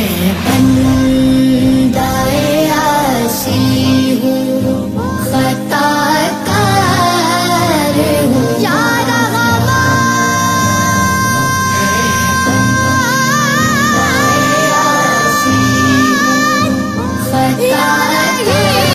anh